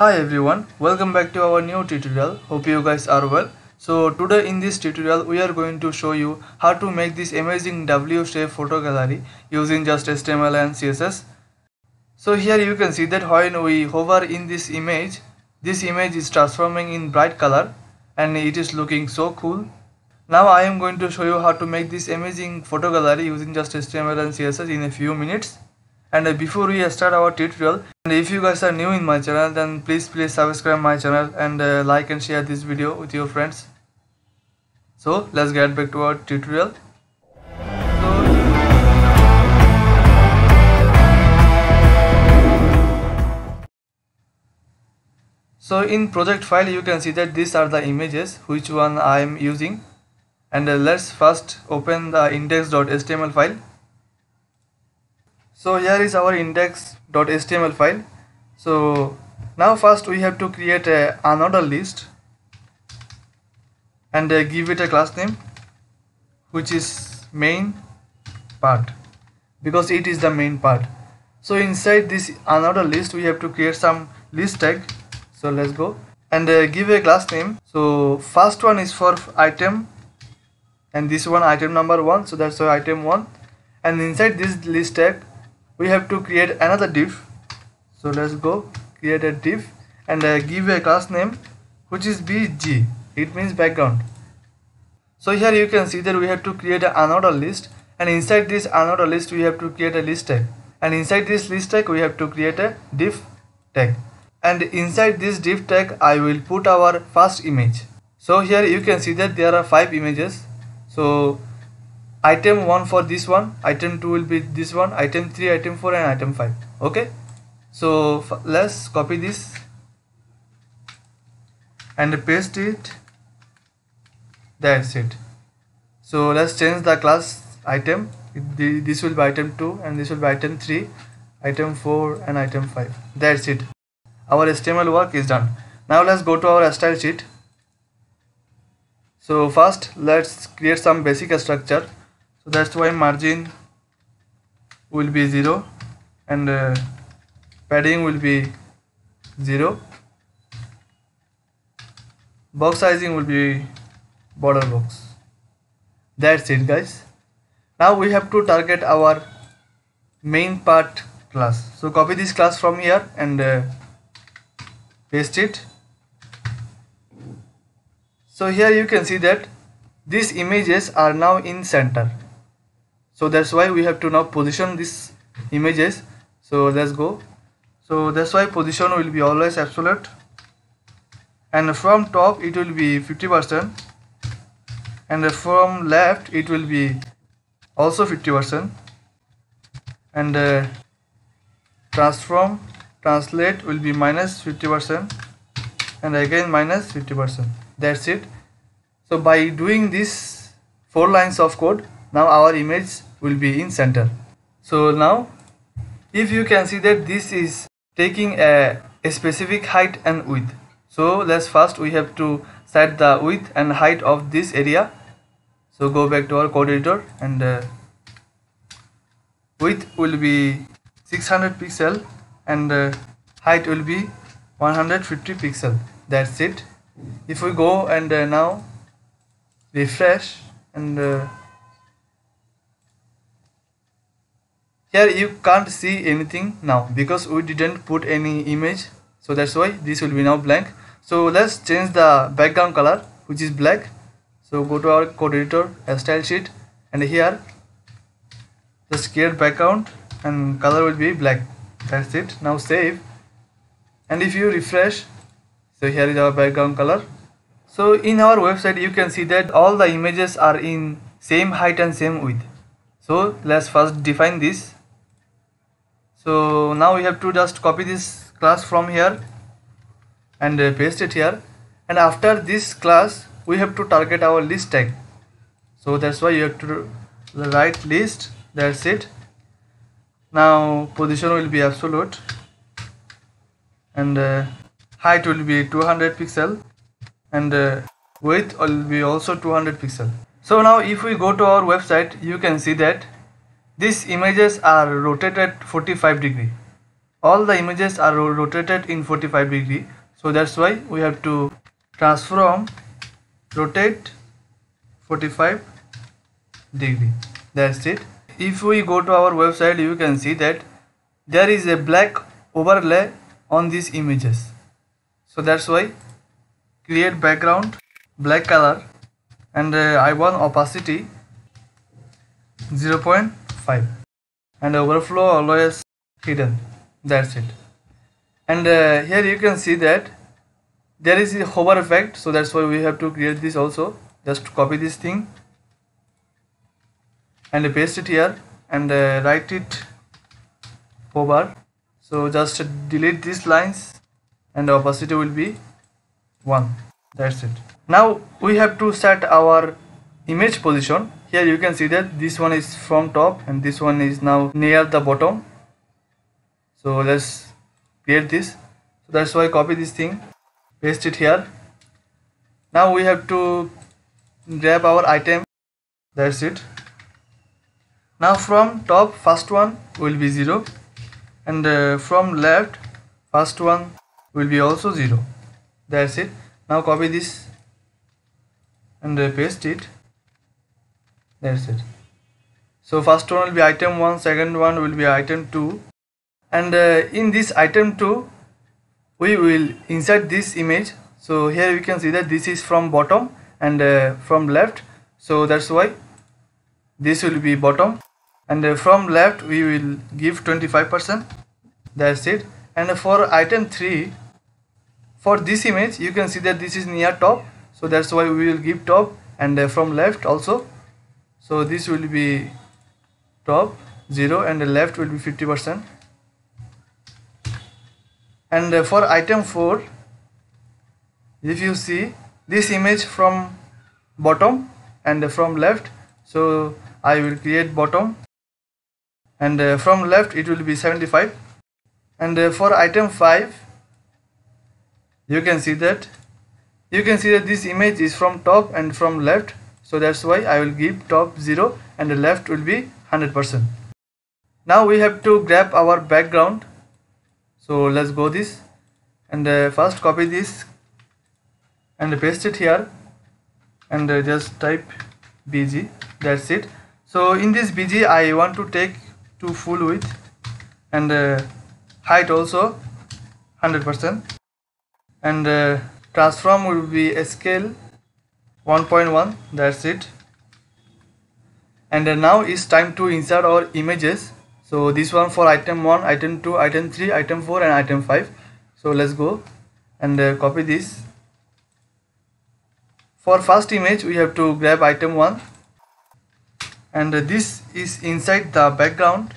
Hi everyone, welcome back to our new tutorial. Hope you guys are well. So today in this tutorial we are going to show you how to make this amazing W shape photo gallery using just HTML and CSS. So here you can see that when we hover in this image, this image is transforming in bright color and it is looking so cool. Now I am going to show you how to make this amazing photo gallery using just HTML and CSS in a few minutes and before we start our tutorial and if you guys are new in my channel then please please subscribe my channel and uh, like and share this video with your friends. So let's get back to our tutorial. So in project file you can see that these are the images which one I am using. And uh, let's first open the index.html file so here is our index.html file. So now first we have to create a, another list and uh, give it a class name which is main part because it is the main part. So inside this another list we have to create some list tag. So let's go and uh, give a class name. So first one is for item and this one item number one. So that's why item one. And inside this list tag we have to create another div. So let's go create a div and uh, give a class name which is bg it means background. So here you can see that we have to create an another list and inside this another list we have to create a list tag. And inside this list tag we have to create a div tag. And inside this div tag I will put our first image. So here you can see that there are five images. So item 1 for this one item 2 will be this one item 3 item 4 and item 5 okay? So let's copy this and paste it. That's it. So let's change the class item. This will be item 2 and this will be item 3 item 4 and item 5 that's it. Our HTML work is done. Now let's go to our style sheet. So first let's create some basic structure so that's why margin will be 0 and uh, padding will be 0 box sizing will be border box. That's it guys. Now we have to target our main part class. So copy this class from here and uh, paste it. So here you can see that these images are now in center so that's why we have to now position these images. So let's go. So that's why position will be always absolute. And from top it will be 50 percent. And from left it will be also 50 percent. And uh, transform translate will be minus minus 50 percent. And again minus minus 50 percent. That's it. So by doing these four lines of code now our image will be in center. So now if you can see that this is taking a, a specific height and width. So let's first we have to set the width and height of this area. So go back to our code editor and uh, width will be 600 pixel and uh, height will be 150 pixel. That's it. If we go and uh, now refresh and uh, here you can't see anything now because we didn't put any image. So that's why this will be now blank. So let's change the background color which is black. So go to our code editor style sheet and here just create background and color will be black. That's it. Now save. And if you refresh so here is our background color. So in our website you can see that all the images are in same height and same width. So let's first define this so now we have to just copy this class from here and uh, paste it here. And after this class we have to target our list tag. So that's why you have to write list. That's it. Now position will be absolute. And uh, height will be 200 pixel. And uh, width will be also 200 pixel. So now if we go to our website you can see that these images are rotated 45 degree. All the images are rotated in 45 degree. So that's why we have to transform rotate 45 degree. That's it. If we go to our website you can see that there is a black overlay on these images. So that's why create background black color and uh, I want opacity 0.5 and overflow always hidden. That's it. And uh, here you can see that there is a hover effect so that's why we have to create this also. Just copy this thing and paste it here and uh, write it hover so just delete these lines and the opacity will be 1 that's it. Now we have to set our image position. Here you can see that this one is from top and this one is now near the bottom. So let's create this. So that's why I copy this thing paste it here. Now we have to grab our item. That's it. Now from top first one will be 0 and uh, from left first one will be also 0 that's it. Now copy this and uh, paste it that's it. So first one will be item 1 second one will be item 2 and uh, in this item 2 we will insert this image. So here we can see that this is from bottom and uh, from left. So that's why this will be bottom. And uh, from left we will give 25% that's it. And for item 3 for this image you can see that this is near top. So that's why we will give top and uh, from left also so this will be top 0 and the left will be 50% and uh, for item 4 if you see this image from bottom and from left so I will create bottom. And uh, from left it will be 75 and uh, for item 5 you can see that you can see that this image is from top and from left so that's why I will give top 0 and the left will be 100% now we have to grab our background. So let's go this. And uh, first copy this and paste it here. And uh, just type bg that's it. So in this bg i want to take to full width and uh, height also 100% and uh, transform will be a scale 1.1 that's it. And now it's time to insert our images. So this one for item 1 item 2 item 3 item 4 and item 5 so let's go and uh, copy this. For first image we have to grab item 1 and uh, this is inside the background.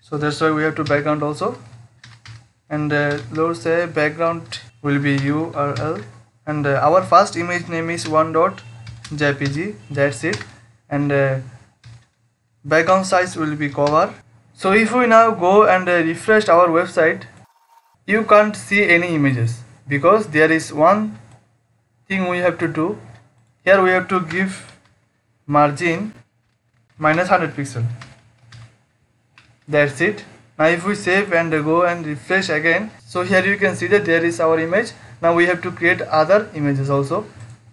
So that's why we have to background also. And uh, let's say background will be url and uh, our first image name is one dot jpg that's it. And uh, background size will be cover. So if we now go and uh, refresh our website you can't see any images because there is one thing we have to do. Here we have to give margin minus 100 pixel. That's it. Now if we save and go and refresh again so here you can see that there is our image now we have to create other images also.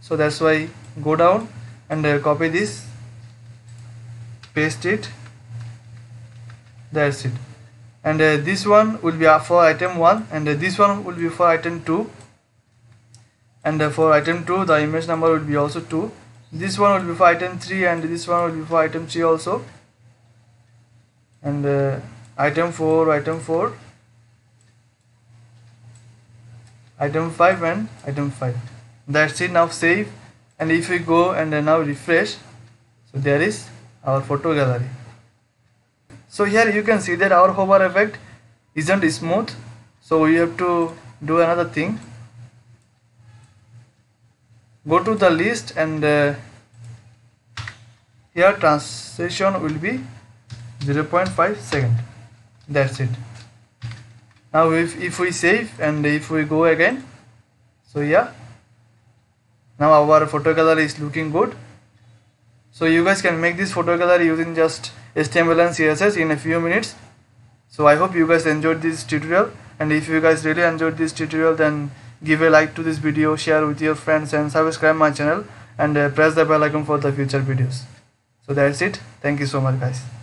So that's why go down and uh, copy this paste it. That's it. And uh, this one will be for item 1 and uh, this one will be for item 2 and uh, for item 2 the image number will be also 2 this one will be for item 3 and this one will be for item 3 also. And uh, item 4 item 4 item 5 and item 5 that's it. Now save. And if we go and now refresh so there is our photo gallery. So here you can see that our hover effect isn't smooth. So we have to do another thing. Go to the list and uh, here transition will be 0.5 second. That's it now if, if we save and if we go again so yeah. Now our photo gallery is looking good. So you guys can make this photo gallery using just HTML and CSS in a few minutes. So i hope you guys enjoyed this tutorial. And if you guys really enjoyed this tutorial then give a like to this video share with your friends and subscribe my channel. And uh, press the bell icon for the future videos. So that's it. Thank you so much guys